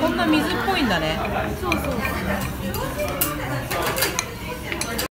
こんな水っぽいんだね。そうそうそう